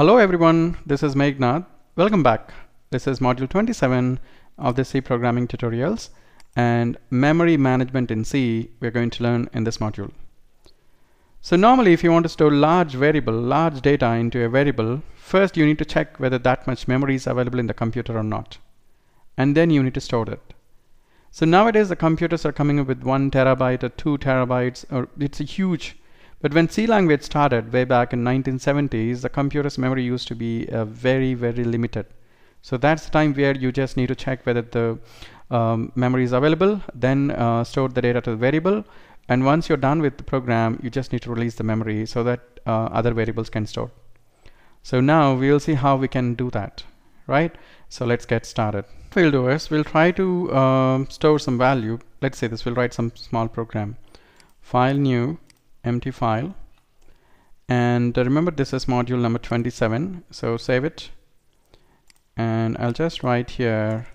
Hello everyone, this is Meghnad. Welcome back. This is module 27 of the C programming tutorials and memory management in C we're going to learn in this module. So normally if you want to store large variable, large data into a variable, first you need to check whether that much memory is available in the computer or not. And then you need to store it. So nowadays the computers are coming up with one terabyte or two terabytes or it's a huge but when C language started way back in 1970s, the computer's memory used to be uh, very, very limited. So that's the time where you just need to check whether the um, memory is available, then uh, store the data to the variable. And once you're done with the program, you just need to release the memory so that uh, other variables can store. So now we'll see how we can do that, right? So let's get started. We'll do is we'll try to um, store some value. Let's say this, we'll write some small program. File new empty file. And uh, remember this is module number 27 so save it. And I'll just write here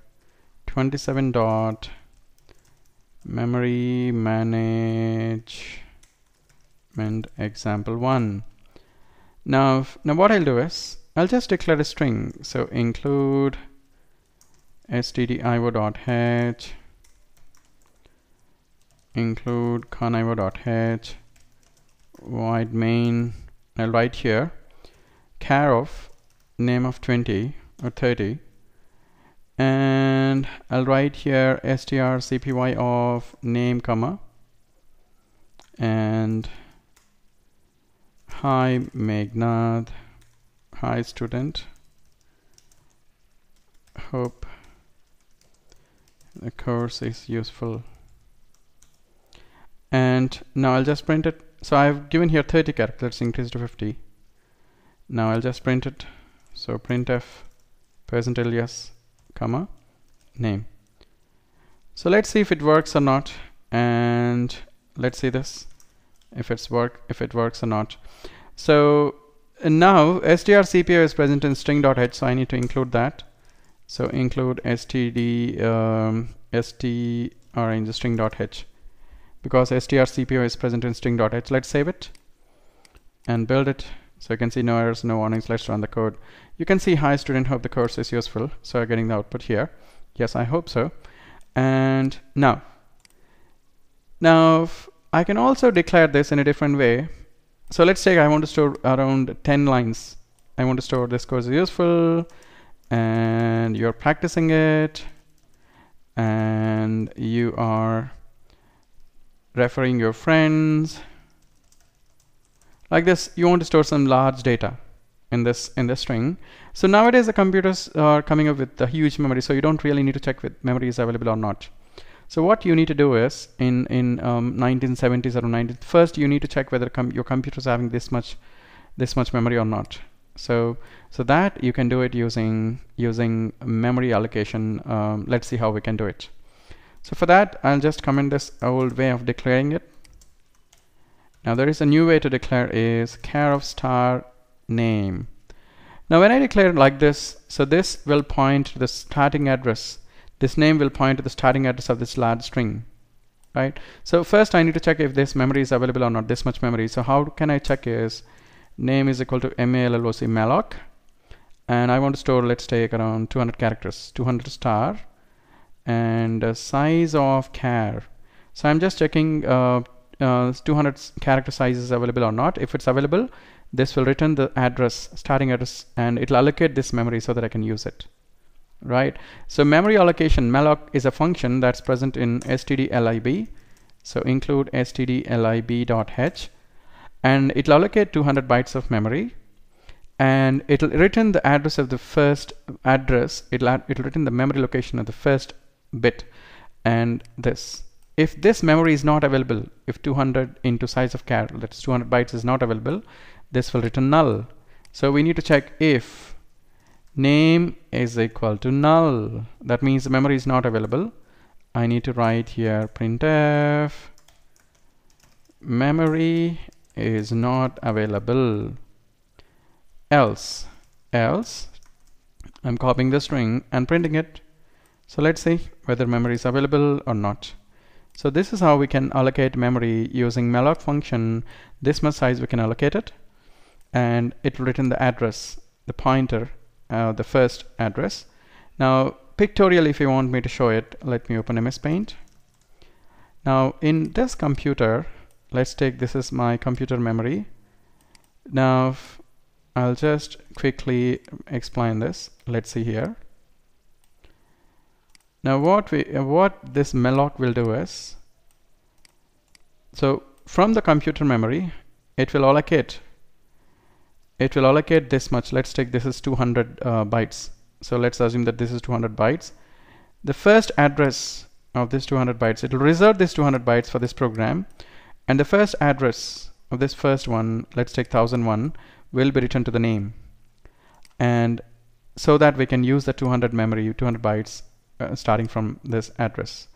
27 dot memory management example 1 now now what I'll do is I'll just declare a string. So include stdio.h include conio.h void main uh, I'll write here char of name of 20 or 30 and uh, I'll write here strcpy of name comma and hi Meghnad hi student. Hope the course is useful. And now I'll just print it so I've given here 30 characters let's increase to 50 now I'll just print it. So printf percent alias comma name. So let's see if it works or not and let's see this if it's work if it works or not. So now strcpy is present in string.h so I need to include that. So include std um, str in the string.h because strcpy is present in string.h. Let's save it and build it. So you can see no errors, no warnings. Let's run the code. You can see, hi student, hope the course is useful. So you're getting the output here. Yes, I hope so. And now, now I can also declare this in a different way. So let's say I want to store around 10 lines. I want to store this course is useful and you're practicing it and you are referring your friends. Like this you want to store some large data in this in this string. So nowadays the computers are coming up with a huge memory so you don't really need to check if memory is available or not. So what you need to do is in in um, 1970s or 90 first you need to check whether com your computer is having this much this much memory or not. So so that you can do it using using memory allocation um, let's see how we can do it so for that, I'll just comment this old way of declaring it. Now there is a new way to declare is char of star name. Now when I declare it like this, so this will point to the starting address. This name will point to the starting address of this large string, right? So first I need to check if this memory is available or not, this much memory. So how can I check is name is equal to malloc malloc and I want to store let's take around 200 characters 200 star and uh, size of char so I'm just checking uh, uh, 200 character size is available or not. If it's available this will return the address starting address and it'll allocate this memory so that I can use it. Right? So memory allocation malloc is a function that's present in stdlib so include stdlib.h and it'll allocate 200 bytes of memory. And it'll return the address of the first address. It'll, it'll return the memory location of the first bit. And this if this memory is not available if 200 into size of char that's 200 bytes is not available this will return null. So we need to check if name is equal to null. That means the memory is not available. I need to write here printf. Memory is not available. Else else I'm copying the string and printing it so let's see whether memory is available or not. So this is how we can allocate memory using malloc function. This much size we can allocate it and it will return the address the pointer uh, the first address. Now pictorial if you want me to show it let me open MS Paint. Now in this computer let's take this is my computer memory. Now I'll just quickly explain this. Let's see here now what we uh, what this malloc will do is so from the computer memory it will allocate it will allocate this much. Let's take this is 200 uh, bytes. So let's assume that this is 200 bytes. The first address of this 200 bytes it will reserve this 200 bytes for this program. And the first address of this first one let's take 1001 will be returned to the name. And so that we can use the 200 memory 200 bytes uh, starting from this address.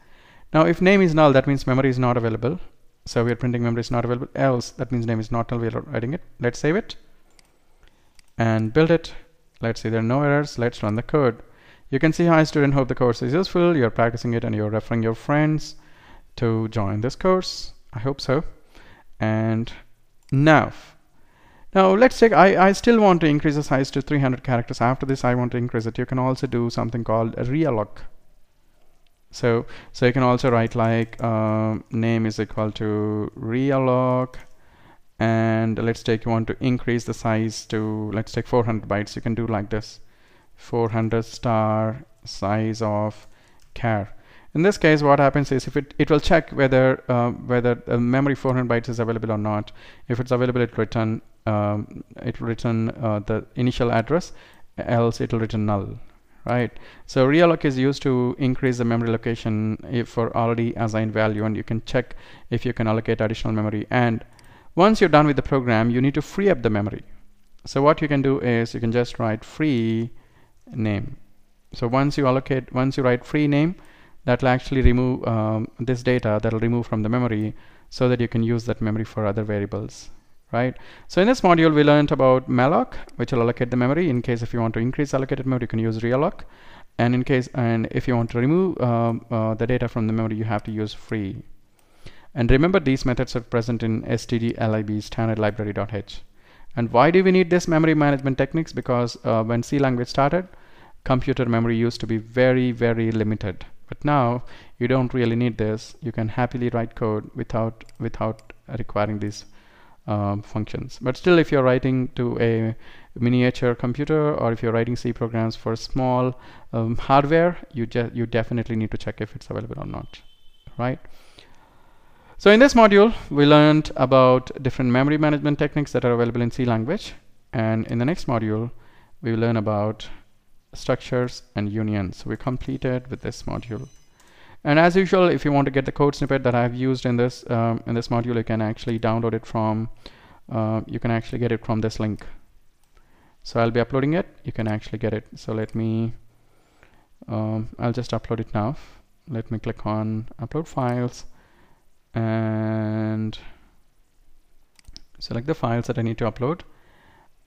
Now if name is null that means memory is not available. So we are printing memory is not available. Else that means name is not null. We are writing it. Let's save it and build it. Let's see. There are no errors. Let's run the code. You can see how hi student hope the course is useful. You're practicing it and you're referring your friends to join this course. I hope so. And now now let's take I, I still want to increase the size to 300 characters. After this I want to increase it. You can also do something called a realloc so so you can also write like uh, name is equal to realloc and let's take you want to increase the size to let's take 400 bytes. You can do like this. 400 star size of char. In this case what happens is if it it will check whether uh, whether the memory 400 bytes is available or not. If it's available it will return um, it will return uh, the initial address else it will return null right? So realloc is used to increase the memory location for already assigned value and you can check if you can allocate additional memory. And once you're done with the program you need to free up the memory. So what you can do is you can just write free name. So once you allocate once you write free name that will actually remove um, this data that will remove from the memory so that you can use that memory for other variables right? So in this module we learned about malloc which will allocate the memory. In case if you want to increase allocated memory you can use realloc and in case and if you want to remove um, uh, the data from the memory you have to use free. And remember these methods are present in stdlib standard library.h and why do we need this memory management techniques? Because uh, when C language started computer memory used to be very very limited. But now you don't really need this. You can happily write code without without requiring these um, functions. But still if you're writing to a miniature computer or if you're writing C programs for small um, hardware you just you definitely need to check if it's available or not right? So in this module we learned about different memory management techniques that are available in C language. And in the next module we will learn about structures and unions. So we completed with this module and as usual if you want to get the code snippet that I've used in this um, in this module you can actually download it from uh, you can actually get it from this link. So I'll be uploading it. You can actually get it. So let me um, I'll just upload it now. Let me click on upload files and select the files that I need to upload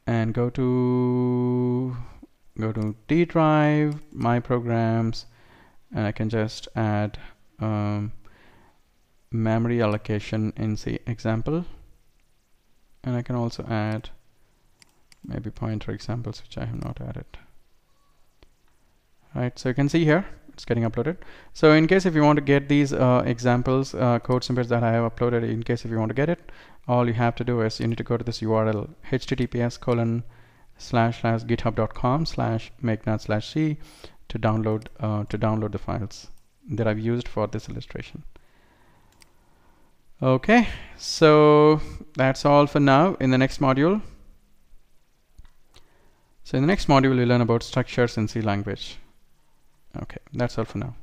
and go to go to D drive my programs and I can just add um, memory allocation in the example. And I can also add maybe pointer examples which I have not added. Right so you can see here it's getting uploaded. So in case if you want to get these uh, examples uh, code snippets that I have uploaded in case if you want to get it all you have to do is you need to go to this URL https colon slash slash github.com slash makenat slash c to download uh, to download the files that I've used for this illustration. Okay, so that's all for now. In the next module, so in the next module, we learn about structures in C language. Okay, that's all for now.